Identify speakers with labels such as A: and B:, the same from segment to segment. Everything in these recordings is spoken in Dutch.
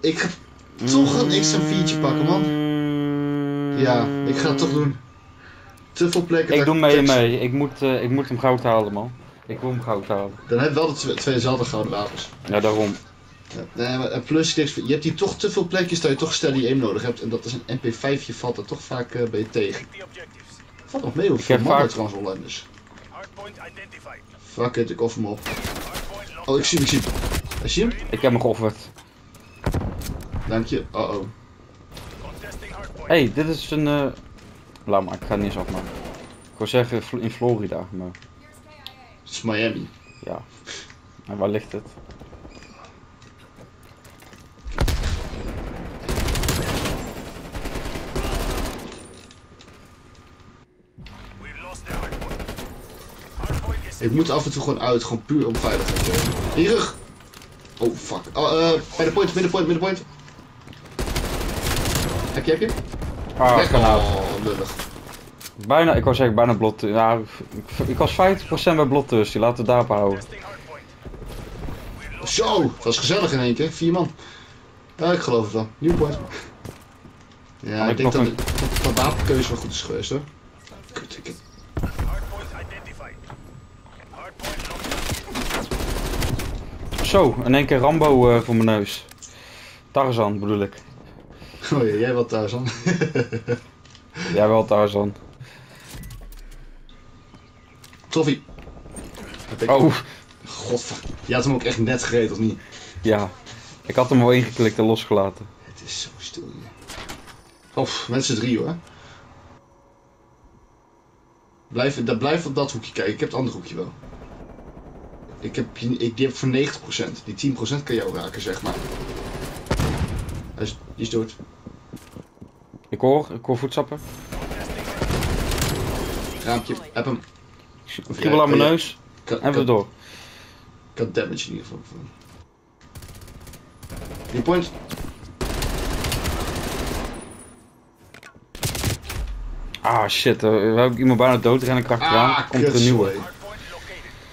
A: Ik ga toch een extra viertje pakken, man. Ja, ik ga het toch doen. Te veel plekken.
B: Ik doe mee
A: tekst-
B: mee. Ik moet, eh, ik moet hem goud halen, man. Ik wil hem goud halen.
A: Dan heb je wel de twee, twee dezelfde gouden wapens.
B: Ja, daarom.
A: Ja, nee, maar en plus, je hebt hier toch te veel plekjes dat je toch steady aim nodig hebt. En dat is een MP5, je valt er toch vaak eh, bij je tegen. Valt nog mee hoeveel mannen
B: vaak-
A: trouwens online is.
C: Hardpoint identified.
A: Fuck it, ik offer hem op. Oh, ik zie hem, ik zie hem. Hij zie je hem?
B: Ik heb hem geofferd.
A: Dank je. Oh oh.
B: Hey, dit is een... eh Laat maar, ik ga het niet eens afmaken. Ik wil zeggen in Florida, maar
A: Het is Miami.
B: ja. En waar ligt het?
A: Ik moet af en toe gewoon uit, gewoon puur om veiligheid te hebben. In je rug! Oh fuck. Oh, eh, bij de point, middenpoint, middenpoint. Heb je, heb je?
B: Ah,
A: Weg. Oh, lullig.
B: Bijna, ik wou zeggen bijna blot. Ja, ik, was 50% bij blot dus. Die laten we daarop houden.
A: Zo, het was gezellig in één keer. Vier man. Ja, ik geloof het wel. Nieuw point. Ja, ik
B: ik
A: denk dat de, dat de wapenkeuze wel goed is geweest hoor. Kut, ik heb...
B: Zo, in één keer Rambo eh, voor mijn neus. Tarzan bedoel ik.
A: Oh ja, jij thuis dan.
B: Jij wel Tarzan.
A: Toffie. Ik...
B: Oh,
A: Godver... Je had hem ook echt net gereden, of niet?
B: ja. Ik had hem al ingeklikt en losgelaten.
A: Het is zo stil hier. Oh, mensen drie hoor. Blijf, dat, blijf op dat hoekje kijken. Ik heb het andere hoekje wel. Ik heb, ik, die heb voor 90%. Die 10% kan jou raken, zeg maar. Hij is, die is dood.
B: Ik hoor, ik hoor voetstappen.
A: Raampje, heb hem.
B: Kriebel aan mijn neus.
A: Kan,
B: En we door.
A: kan damage in ieder geval. Die point.
B: Ah shit, eh, we hebben iemand bijna dood en ik achteraan.
A: Ah,
B: Komt er een nieuwe.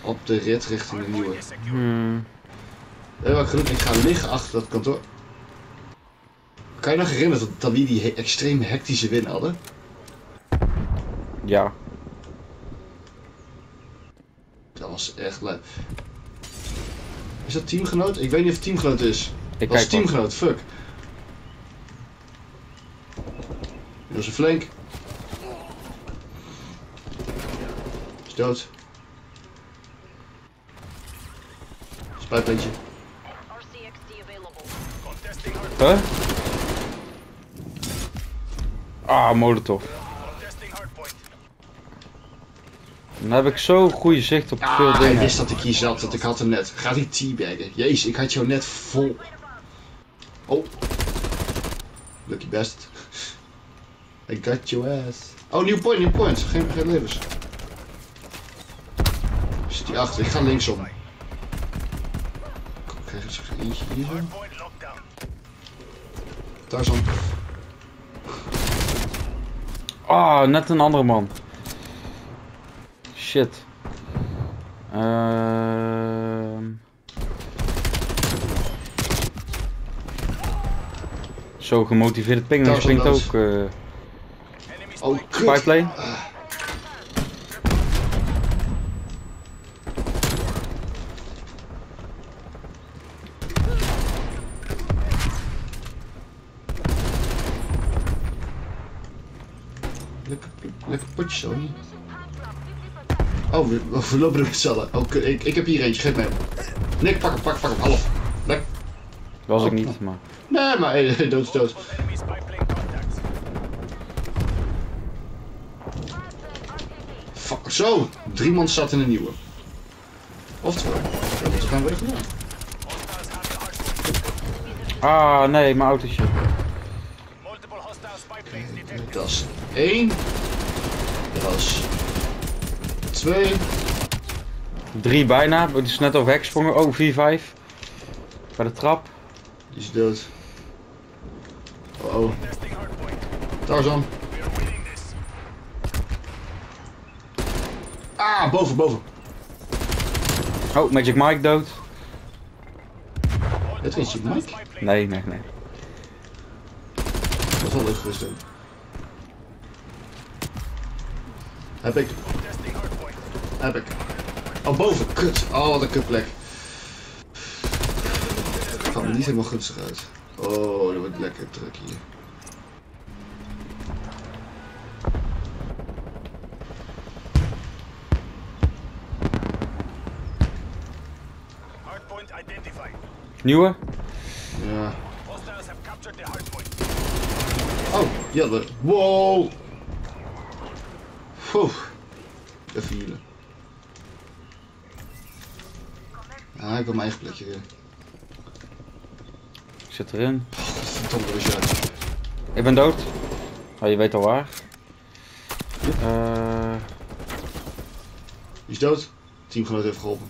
A: Op de rit richting de nieuwe.
B: Hmm.
A: Ik ga doen? Ik ga liggen achter dat kantoor. Kan je nog herinneren dat, dat we die extreem hectische win hadden?
B: Ja.
A: Dat was echt leuk. Is dat teamgenoot? Ik weet niet of het teamgenoot is.
B: Ik
A: dat is teamgenoot, fuck. Dit is een flank. Is dood. Spuitpuntje.
D: RCXD available.
C: Contesting hardpoint.
B: Huh? Ah, molotov. Dan heb ik zo goede zicht op veel
A: Ah, hij
B: dingen.
A: wist dat ik hier zat, dat ik had hem net. Ga die teabaggen. Jezus, ik had jou net vol. Oh. Lucky best. I got your ass. Oh, nieuw point, nieuw point. Geen, geen levens. Zit die achter? Ik ga linksom. Ik krijg eens eentje hier zo. Tarzan.
B: Ah, net een andere man. Shit. Ehm. Zo gemotiveerde ping springt ook. eh
A: Oh.
B: Pipeline.
A: Lekker, potje zo niet. Oh, we, we lopen er met z'n allen. Oh, ik, ik heb hier eentje, geef mij. Nick, pak hem, pak, pak hem, half. Lek.
B: Was ik
A: Oh.
B: niet, maar.
A: Nee, maar hey, dood is dood. Fuck, zo, drie man zat in een nieuwe. Oftewel, dat gaan gedaan.
C: The hardpoint.
B: Ah, nee, mijn autootje.
C: Detected.
A: Dat is één. Dat is twee.
B: Drie bijna, die is net overhek gesprongen. Oh, 4, 5. Bij de trap.
A: Die is dood. Oh oh. Tarzan. Ah, boven, boven.
B: Oh, Magic Mike dood.
A: Het is.
C: Spy plane.
B: Nee, nee, nee.
A: Dat is wel leuk geweest doen. Heb ik. Heb ik. Oh, boven. Kut. Oh, wat een kutplek. Het gaat me niet helemaal gunstig uit. Oh, dat wordt lekker druk hier.
C: Hardpoint identified.
B: Nieuwe?
A: Ja.
C: Hostiles have captured the hardpoint.
A: Oh, die hadden we. Wow. Oeh. Even hielen. Ah, ik wil mijn eigen plekje weer.
B: Ik zit erin.
A: Verdomme, dus ja.
B: Ik ben dood. Oh, je weet al waar. Eh,
A: Die is dood. Teamgenoot heeft geholpen.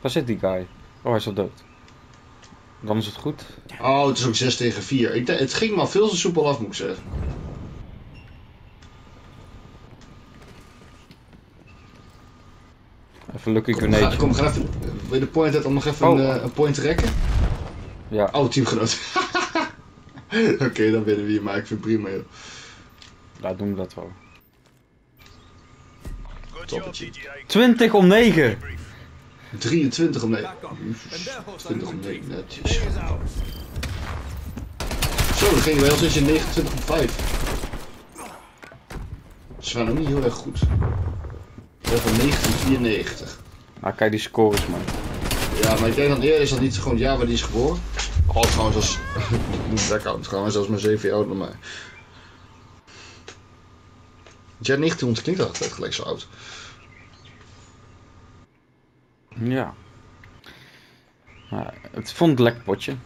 B: waar zit die guy? Oh, hij is al dood. Dan is het goed.
A: Oh, het is ook 6 tegen 4. Ik, denk- het ging maar veel te soepel af, moet ik zeggen.
B: Even lucky
A: Kom, ga,
B: grenade.
A: kom, ga even. Wil je de point uit om nog even
B: Oh.
A: een, eh, een point te rekken?
B: Ja,
A: Oh, teamgenoot. Oké, dan winnen we hier, maar ik vind het prima, joh.
B: daar doen we dat wel.
C: Good
A: Toppetje.
C: job, DJI.
B: 20 om 9.
C: Brief.
A: 23 om 9. 20 om 9, netjes. Zo, dan gingen we heel sinds 29 om 5. Ze waren ook niet heel erg goed. Van 1994.
B: Nou, kijk die scores, man.
A: Ja, maar ik denk dan eerder is dat niet gewoon het jaar waar die is geboren. Oh, trouwens, als. Bek houden, trouwens, zelfs maar 7 jaar ouder dan mij. Het jaar 1900 klinkt altijd gelijk zo oud.
B: Ja. Nou, het vond een lekker potje.